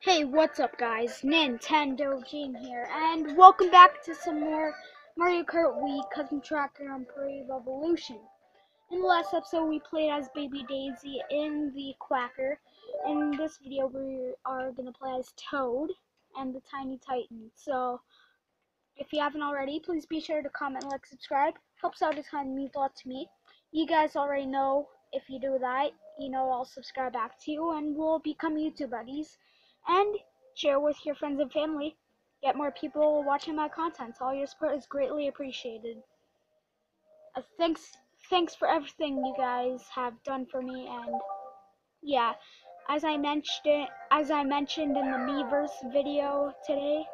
Hey, what's up guys? Nintendo Jaden here, and welcome back to some more Mario Kart Wii Custom Track Grand Prix Revolution. In the last episode, we played as Baby Daisy in the Quacker. In this video, we are going to play as Toad and the Tiny Titan. So, if you haven't already, please be sure to comment, like, subscribe. Helps out a ton, means a lot to me. You guys already know, if you do that, you know I'll subscribe back to you, and we'll become YouTube buddies and share with your friends and family. Get more people watching my content. All your support is greatly appreciated. Uh, thanks, thanks for everything you guys have done for me, and yeah, as I mentioned, as I mentioned in the Miiverse video today,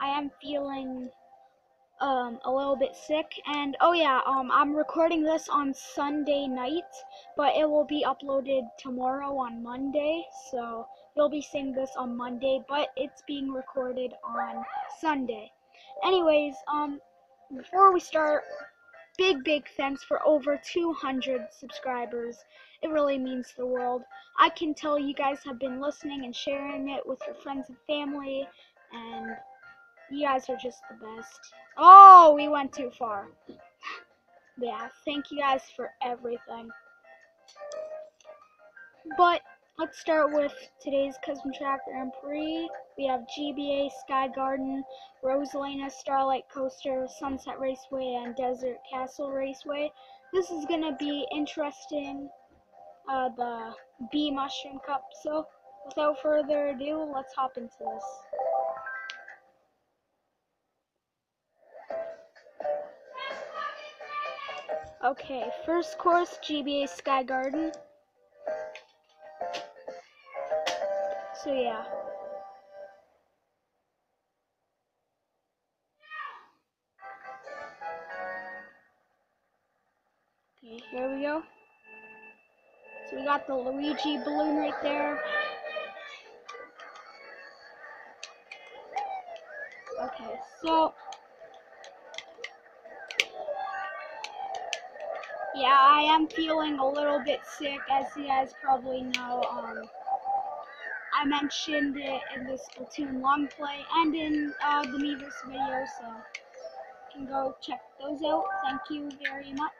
I am feeling um a little bit sick and oh yeah um i'm recording this on sunday night but it will be uploaded tomorrow on monday so you'll be seeing this on monday but it's being recorded on sunday anyways um before we start big big thanks for over 200 subscribers it really means the world i can tell you guys have been listening and sharing it with your friends and family and you guys are just the best. Oh, we went too far. yeah, thank you guys for everything. But let's start with today's Custom Track Grand Prix. We have GBA, Sky Garden, Rosalina, Starlight Coaster, Sunset Raceway, and Desert Castle Raceway. This is going to be interesting, uh, the Bee Mushroom Cup. So, without further ado, let's hop into this. Okay, first course, GBA Sky Garden. So yeah. Okay, here we go. So we got the Luigi balloon right there. Okay, so Yeah, I am feeling a little bit sick, as you guys probably know. Um, I mentioned it in the Splatoon long play and in uh, the Miiverse video, so you can go check those out. Thank you very much.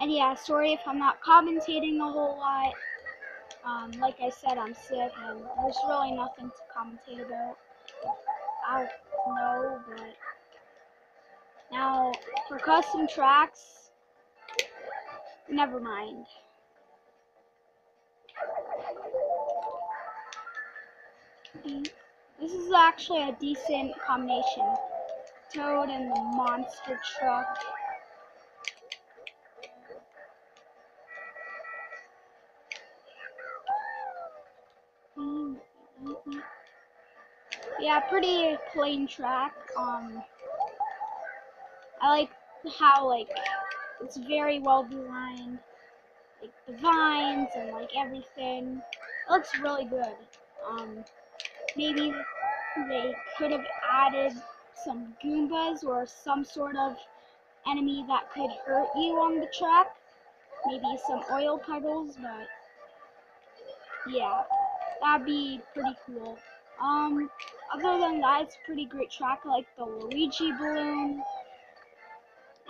And yeah, sorry if I'm not commentating a whole lot. Um, like I said, I'm sick, and there's really nothing to commentate about. Don't know, but now for custom tracks, never mind. This is actually a decent combination. Toad and the monster truck. Mm-hmm. Yeah, pretty plain track. Um, I like how like it's very well designed, like the vines and like everything. It looks really good. Um, maybe they could have added some Goombas or some sort of enemy that could hurt you on the track. Maybe some oil puddles, but yeah, that'd be pretty cool. Um, other than that, it's a pretty great track. Like the Luigi balloon.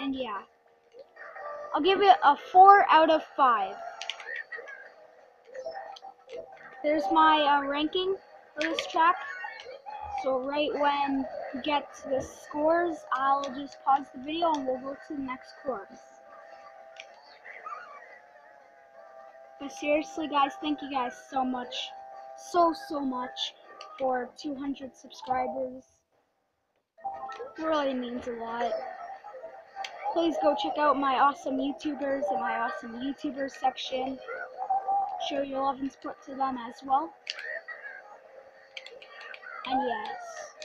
And yeah. I'll give it a 4 out of 5. There's my uh, ranking for this track. So right when we get to the scores, I'll just pause the video and we'll go to the next course. But seriously guys, thank you guys so much. So, so much for 200 subscribers. It really means a lot. Please go check out my awesome YouTubers and my awesome YouTubers section. Show your love and support to them as well. And yes.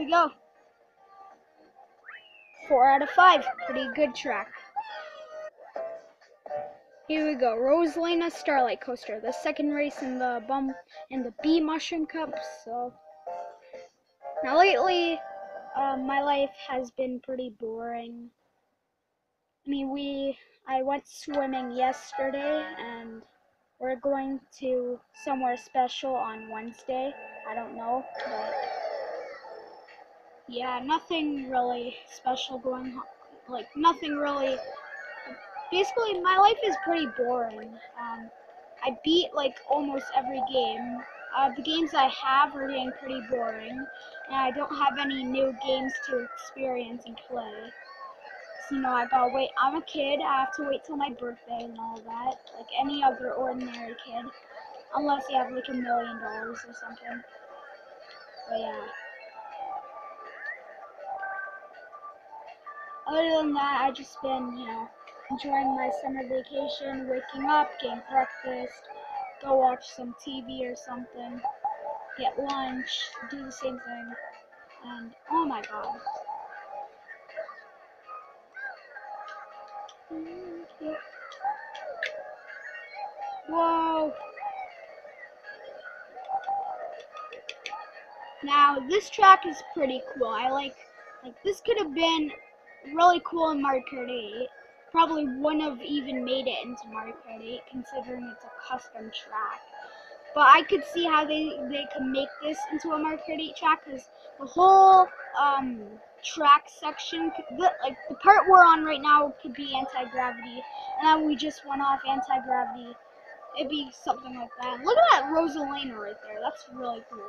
We go. Four out of five. Pretty good track. Here we go. Rosalina Starlight Coaster, the second race in the bum in the Bee Mushroom Cup. So now lately, uh, my life has been pretty boring. I mean, we I went swimming yesterday, and we're going to somewhere special on Wednesday. I don't know, but yeah, nothing really special going on. Like, nothing really. Basically, my life is pretty boring. Um, I beat, like, almost every game. Uh, the games I have are getting pretty boring, and I don't have any new games to experience and play. So, you know, I gotta wait. I'm a kid, I have to wait till my birthday and all that, like any other ordinary kid. Unless you have, like, a million dollars or something. But, yeah. Other than that, I just been, you know, enjoying my summer vacation, waking up, getting breakfast, go watch some TV or something, get lunch, do the same thing, and oh my god. Whoa. Now, this track is pretty cool. I like, like, this could have been really cool in Mario Kart 8. Probably wouldn't have even made it into Mario Kart 8 considering it's a custom track. But I could see how they, they could make this into a Mario Kart 8 track because the whole um, track section, the, like the part we're on right now could be anti-gravity. And then we just went off anti-gravity. It'd be something like that. Look at that Rosalina right there. That's really cool.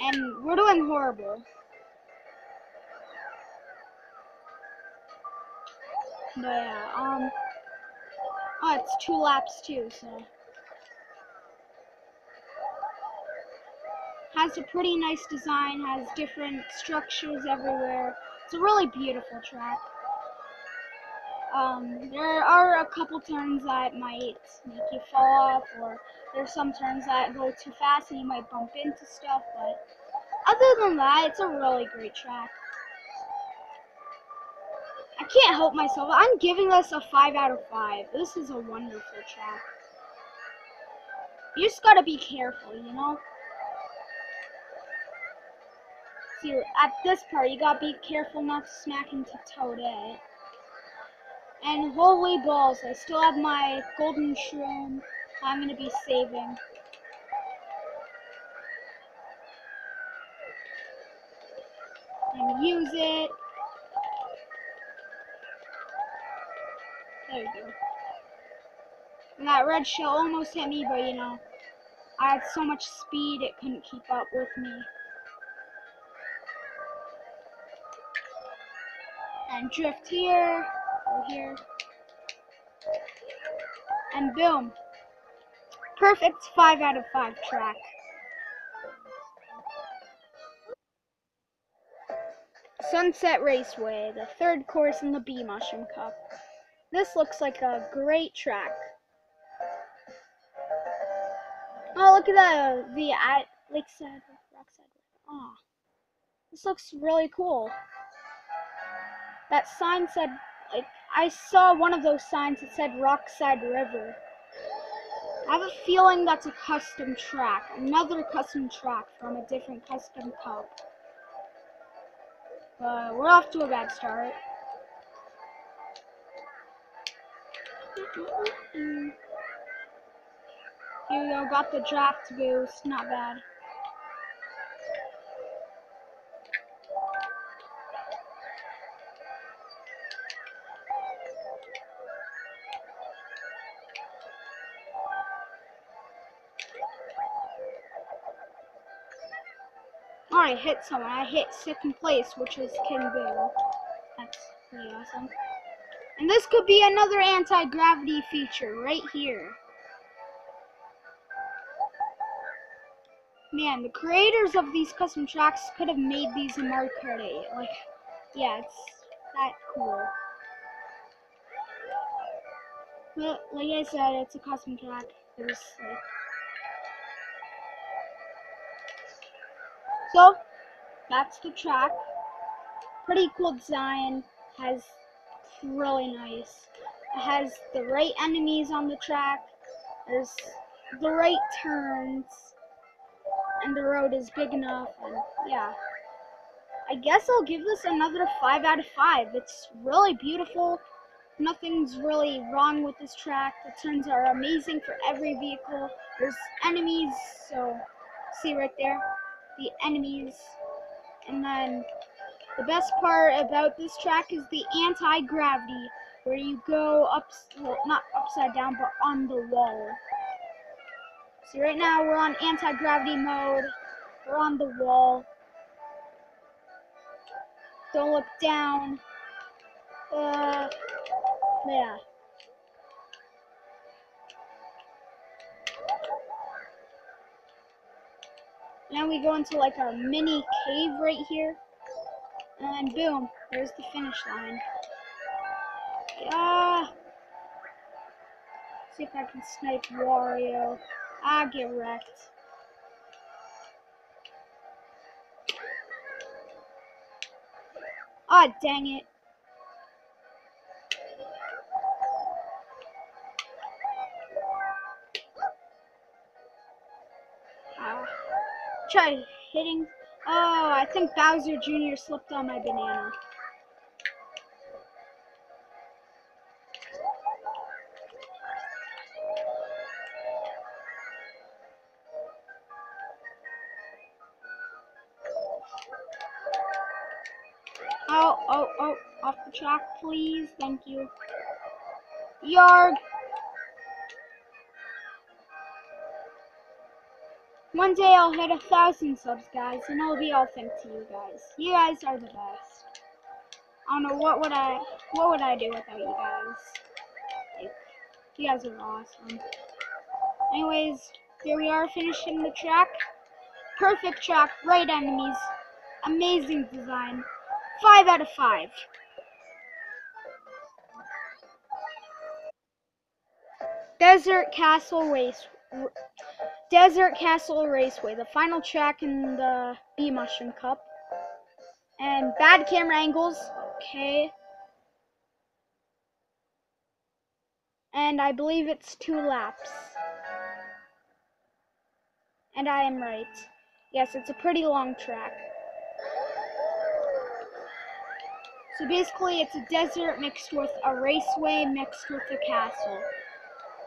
And we're doing horrible. But yeah, um, oh, it's two laps too, so. Has a pretty nice design, has different structures everywhere. It's a really beautiful track. Um, there are a couple turns that might make you fall off, or there's some turns that go too fast and you might bump into stuff, but other than that, it's a really great track. I can't help myself. I'm giving this a 5 out of 5. This is a wonderful track. You just gotta be careful, you know? See, at this part, you gotta be careful not to smack into Toadette. And holy balls, I still have my golden shroom. I'm gonna be saving. And use it. There you go. And that red shell almost hit me, but you know, I had so much speed it couldn't keep up with me. And drift here, go here. And boom. Perfect 5 out of 5 track. Sunset Raceway, the third course in the Bee Mushroom Cup. This looks like a great track. Oh, look at the the at Lakeside Rockside. Oh, this looks really cool. That sign said like I saw one of those signs that said Rockside River. I have a feeling that's a custom track, another custom track from a different custom cup. But we're off to a bad start. Here we go, got the draft boost, not bad. Oh, I hit someone. I hit second place, which is King Boo. That's pretty awesome. And this could be another anti-gravity feature right here. Man, the creators of these custom tracks could have made these in Mario Kart 8. Like, yeah, it's that cool. But, like I said, it's a custom track. There's, like, So, that's the track. Pretty cool design. Has really nice. It has the right enemies on the track. There's the right turns. And the road is big enough. And yeah. I guess I'll give this another 5 out of 5. It's really beautiful. Nothing's really wrong with this track. The turns are amazing for every vehicle. There's enemies, so see right there, the enemies. And then the best part about this track is the anti-gravity, where you go up, well, not upside down, but on the wall. See, right now we're on anti-gravity mode. We're on the wall. Don't look down. Uh, yeah. Now we go into like our mini cave right here. And boom, there's the finish line. Yeah. See if I can snipe Wario. I get wrecked. Ah, oh, dang it. try hitting. Oh, I think Bowser Jr. slipped on my banana. Oh, oh, oh, off the track, please. Thank you. Yard. One day I'll hit a thousand subs, guys, and I'll be all thanks to you guys. You guys are the best. I don't know what would I what would I do without you guys. Like, you guys are awesome. Anyways, here we are finishing the track. Perfect track, right enemies, amazing design. Five out of five. Desert Castle Race Desert Castle Raceway, the final track in the Bee Mushroom Cup. And bad camera angles, okay. And I believe it's two laps. And I am right. Yes, it's a pretty long track. So basically, it's a desert mixed with a raceway mixed with a castle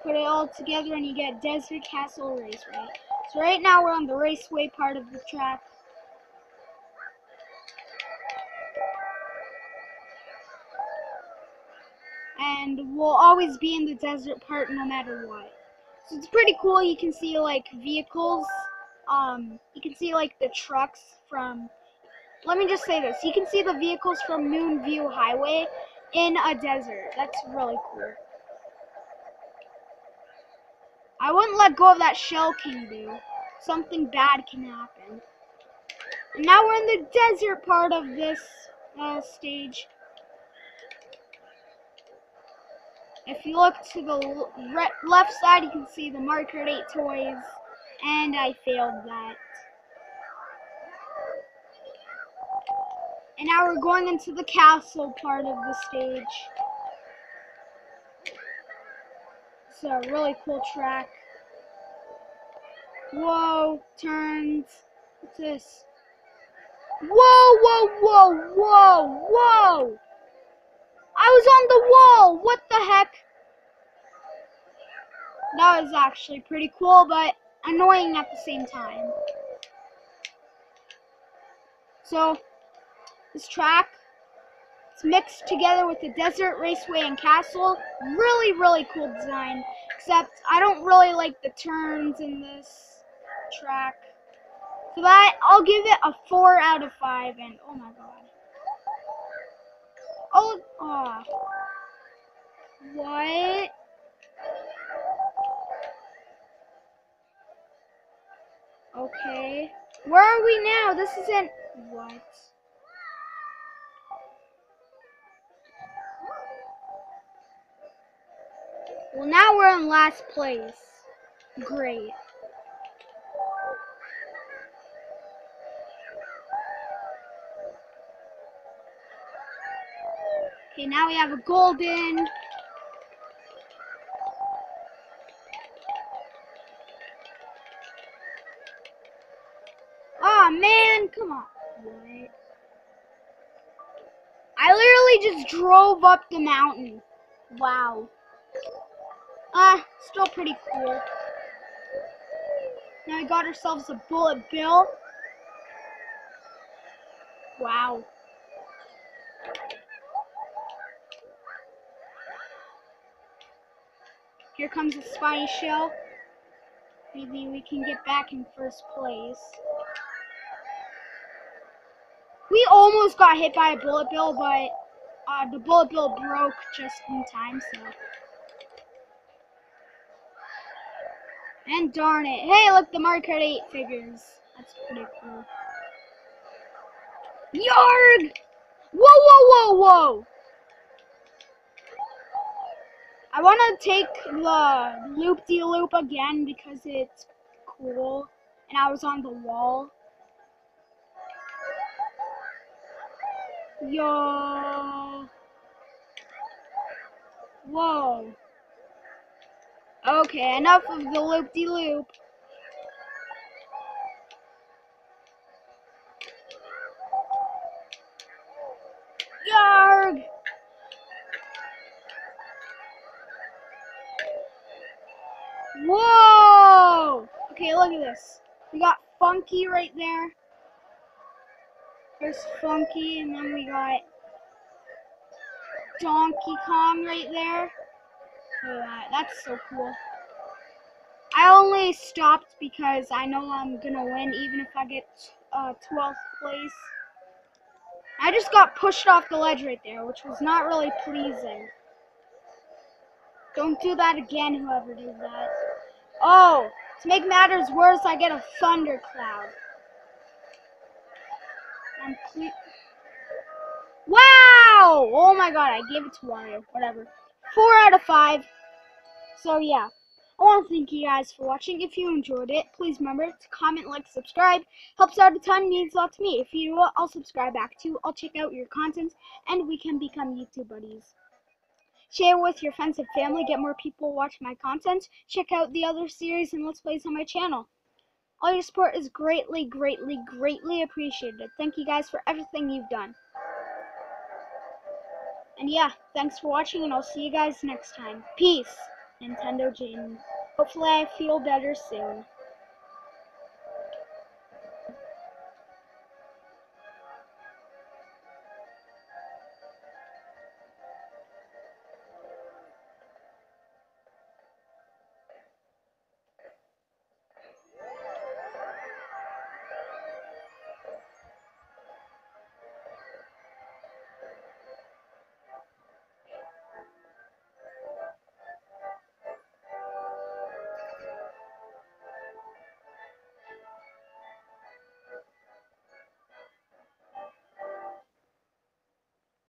put it all together and you get Desert Castle Raceway. So right now we're on the raceway part of the track. And we'll always be in the desert part no matter what. So it's pretty cool. You can see like vehicles. Um, you can see like the trucks from. Let me just say this. You can see the vehicles from Moonview Highway in a desert. That's really cool. I wouldn't let go of that shell King Something bad can happen. And now we're in the desert part of this uh, stage. If you look to the left side, you can see the Mario Kart 8 toys. And I failed that. And now we're going into the castle part of the stage. It's a really cool track. Whoa, turns. What's this? Whoa, whoa, whoa, whoa, whoa! I was on the wall! What the heck? That was actually pretty cool, but annoying at the same time. So, this track it's mixed together with the Desert Raceway and Castle. Really, really cool design. Except I don't really like the turns in this track. So that, I'll give it a 4 out of 5. And, oh my god. Oh, oh. What? Okay. Where are we now? This isn't... What? Well, now we're in last place. Great. Okay, now we have a golden. oh, man, come on. What? I literally just drove up the mountain. Wow. Ah, uh, still pretty cool. Now we got ourselves a bullet bill. Wow. Here comes a spiny shell. Maybe we can get back in first place. We almost got hit by a bullet bill, but uh, the bullet bill broke just in time, so. And darn it. Hey, look, the Mario Kart 8 figures. That's pretty cool. Yarg! Whoa, whoa, whoa, whoa! I want to take the loop-de-loop -loop again because it's cool. And I was on the wall. Yo. Whoa. Okay, enough of the loop-de-loop. -loop. Yarg! Whoa! Okay, look at this. We got Funky right there. There's Funky, and then we got Donkey Kong right there. At that. That's so cool. I only stopped because I know I'm gonna win even if I get uh, 12th place. I just got pushed off the ledge right there, which was not really pleasing. Don't do that again, whoever did that. Oh, to make matters worse, I get a thundercloud. I'm Wow! Oh my god, I gave it to Wario. Whatever. Four out of five. So yeah. I want to thank you guys for watching. If you enjoyed it, please remember to comment, like, subscribe. Helps out a ton, means a lot to me. If you will, I'll subscribe back too. I'll check out your content, and we can become YouTube buddies. Share with your friends and family. Get more people watch my content. Check out the other series and Let's Plays on my channel. All your support is greatly, greatly, greatly appreciated. Thank you guys for everything you've done. And yeah, thanks for watching, and I'll see you guys next time. Peace! Nintendo Jaden. Hopefully I feel better soon.